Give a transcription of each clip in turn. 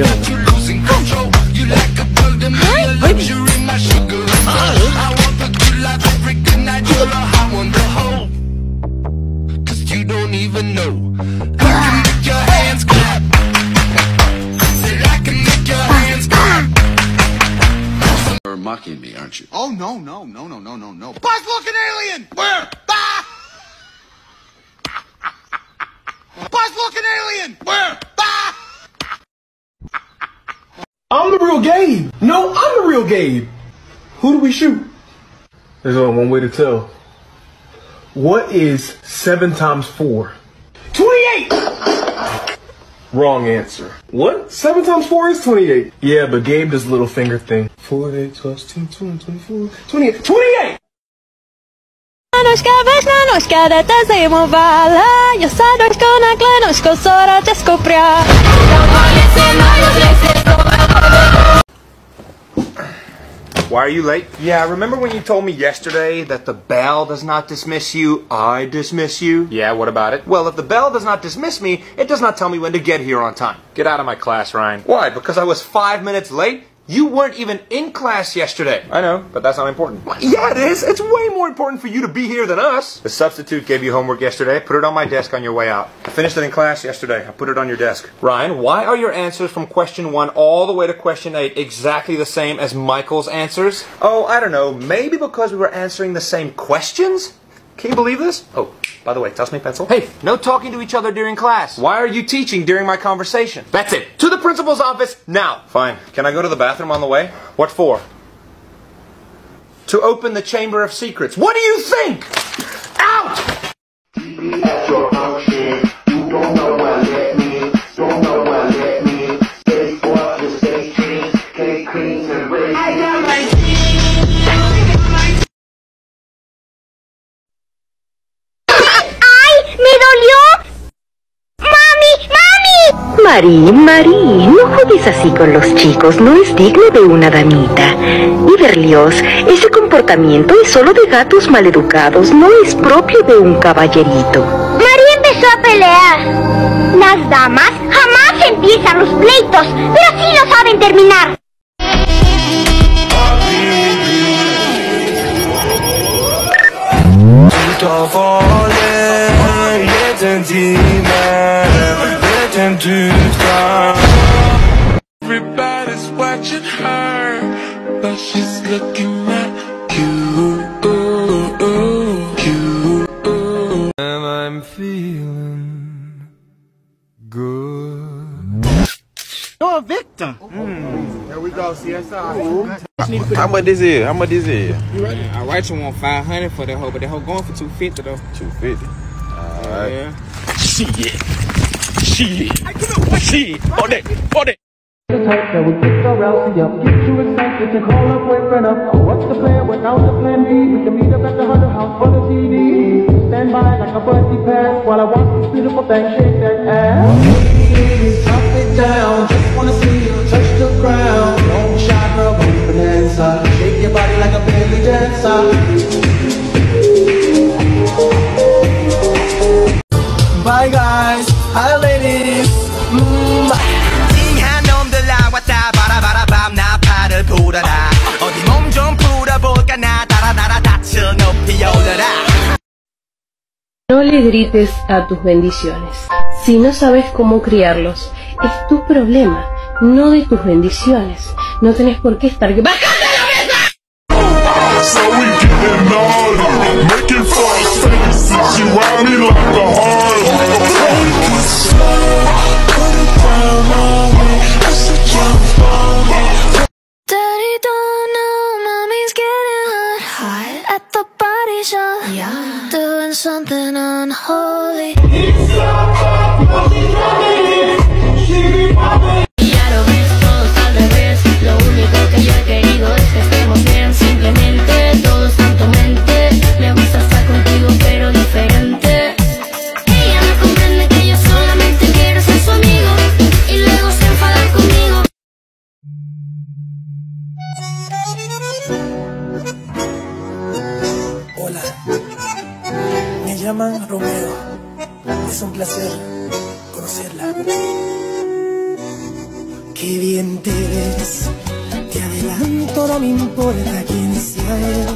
ellos. You don't even know. I can make your hands clap. Said I can make your hands clap. You're mocking me, aren't you? Oh, no, no, no, no, no, no, no. Buzz looking alien! Where? Ah! Buzz looking alien! Where? Ah! I'm the real Gabe. No, I'm the real Gabe. Who do we shoot? There's only one way to tell. What is 7 times 4? 28! Wrong answer. What? 7 times 4 is 28. Yeah, but Gabe does the little finger thing. 4, 8, 12, 10, 20, 24, 28. 28! Nanoška, veš nanoška, da te zajmovala Jo sadoško na klenoško, sora te skoprja Why are you late? Yeah, remember when you told me yesterday that the bell does not dismiss you, I dismiss you? Yeah, what about it? Well, if the bell does not dismiss me, it does not tell me when to get here on time. Get out of my class, Ryan. Why? Because I was five minutes late? You weren't even in class yesterday. I know, but that's not important. Yeah, it is. It's way more important for you to be here than us. The substitute gave you homework yesterday. Put it on my desk on your way out. I finished it in class yesterday. I put it on your desk. Ryan, why are your answers from question one all the way to question eight exactly the same as Michael's answers? Oh, I don't know. Maybe because we were answering the same questions? Can you believe this? Oh, by the way, toss me a pencil. Hey, no talking to each other during class. Why are you teaching during my conversation? That's it. To the principal's office now. Fine. Can I go to the bathroom on the way? What for? To open the Chamber of Secrets. What do you think? Out! ¡Mami! Marín, Marín, no juegues así con los chicos, no es digno de una damita. Y Berlioz, ese comportamiento es solo de gatos maleducados, no es propio de un caballerito. María empezó a pelear. Las damas jamás empiezan los pleitos, pero sí lo saben terminar. Everybody's watching her, but she's looking at you. you. And I'm feeling good. You're a victim. There we go, CSI. How much this is? How much this is? I write you want 500 for that hoe, but that hoe going for 250 though. 250. Alright. Yeah. Shit. Shit. Shit. Hold it. Hold it. That would get so rousy up, get you excited to call a boyfriend up. What's the plan without the plan B? We can meet up at the Hunter House for the TV. Stand by like a buddy pass while I watch this beautiful thing shake that ass. Drop it down, just wanna see you touch the ground. Don't shy, girl, go bonanza. Shake your body like a belly dancer. Bye guys, hi ladies. Mm, bye. 한 놈들아 왔다 바라바라밤 나팔을 불어라 어디 몸 좀 풀어볼까 나 달아달아 다쳐 높이 올려라 No le grites a tus bendiciones. Si no sabes cómo criarlos, es tu problema, no de tus bendiciones. No tenés por qué estar... ¡Bájate Qué bien te ves, te adelanto, no me importa quién sea él.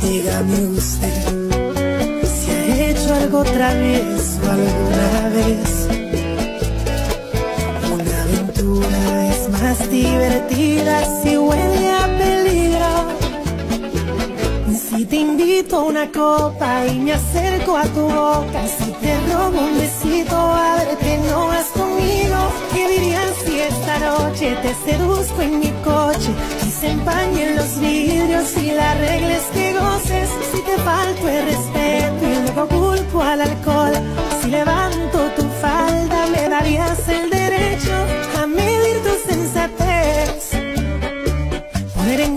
Dígame usted si ha hecho algo otra vez o alguna vez. Si te invito a una copa y me acerco a tu boca, si te robo un besito a ver que no vas conmigo, ¿qué dirías si esta noche te seduzco en mi coche y se empañen los vidrios y la regla es que goces? Si te falto el respeto y luego culpo al alcohol, si levanto tu falda me darías el derecho a medir tu sensatez, poner en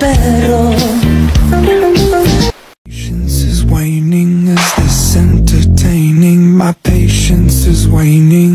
perro. Patience is waning. Is this entertaining? My patience is waning.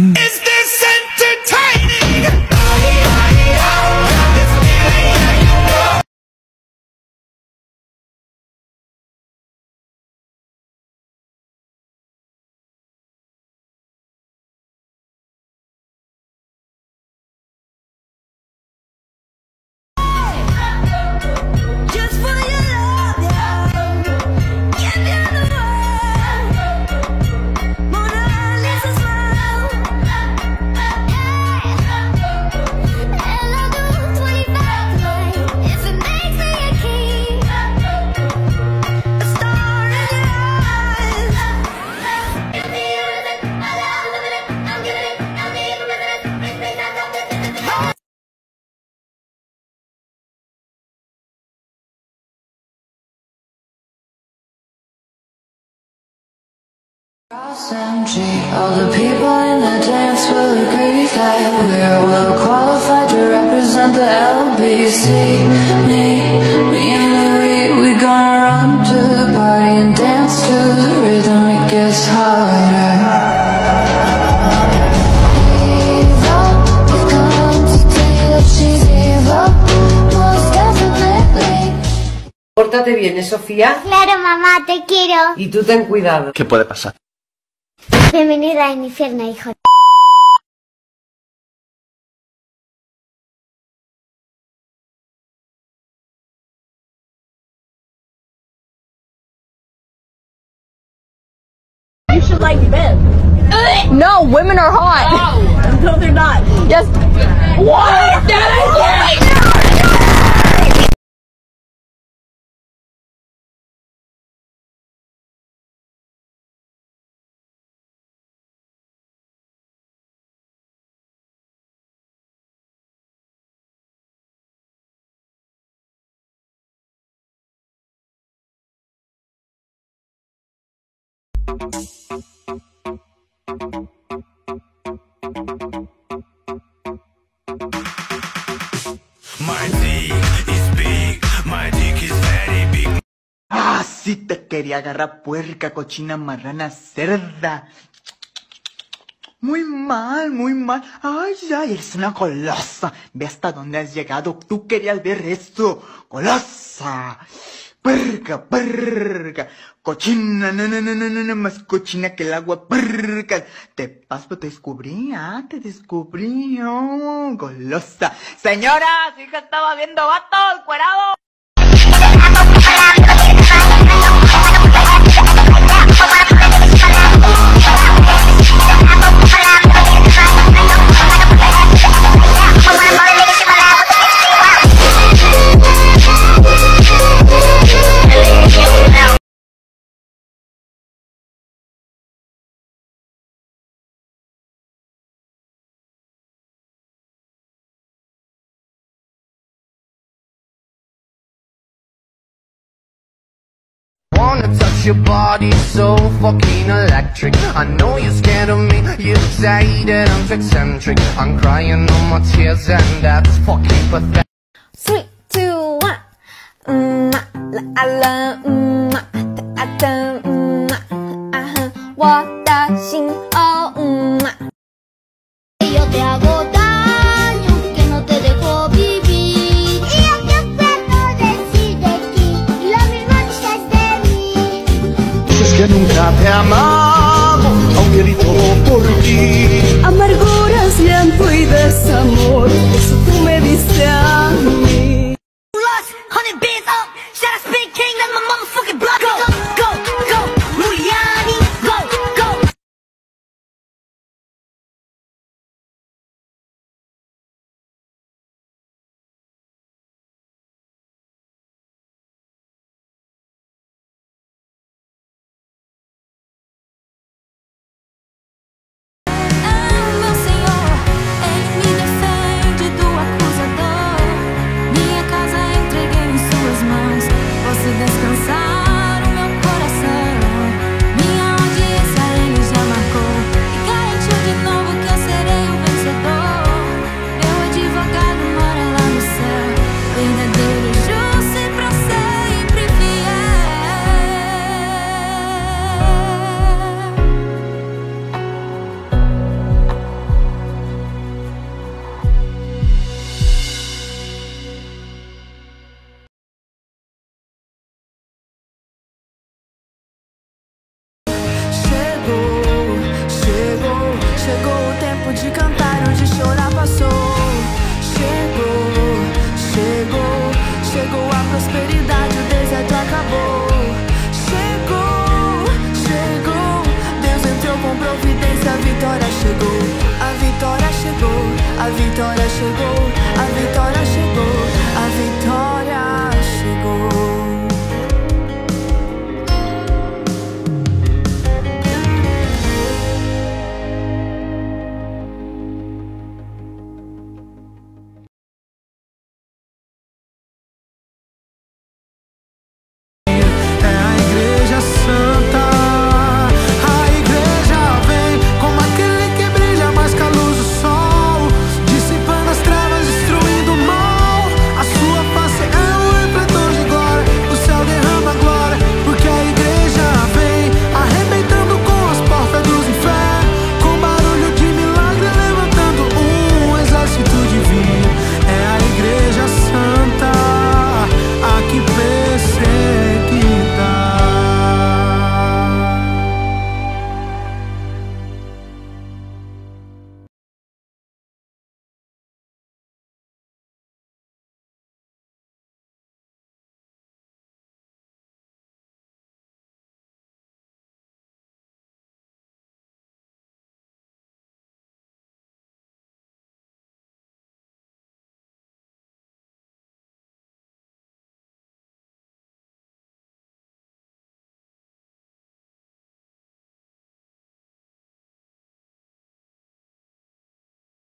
Pórtate bien, ¿eh, Sofía? Claro, mamá, te quiero. Y tú ten cuidado. ¿Qué puede pasar? Bienvenida al infierno, hijo. You should like men. No, women are hot. No, they're not. Yes. What? My dick is Ah, sí te quería agarrar puerca, cochina, marrana, cerda. Muy mal, muy mal. Ay, ay, eres una colosa. Ve hasta dónde has llegado. Tú querías ver esto. Colosa. Puerca, puerca. Cochina, no, no, no, no, no, no, más cochina que el agua. Puerca. Te paso, te descubrí, ah, te descubrí. Oh, golosa. Señora, su hija estaba viendo vatos, cuerado. wanna touch your body so fucking electric I know you're scared of me, you say that I'm eccentric I'm crying all my tears and that's fucking pathetic Three, two, one. Mm, la la, mm, da da, mm, ah, 我的心 até amargo ao que ele tomou por ti.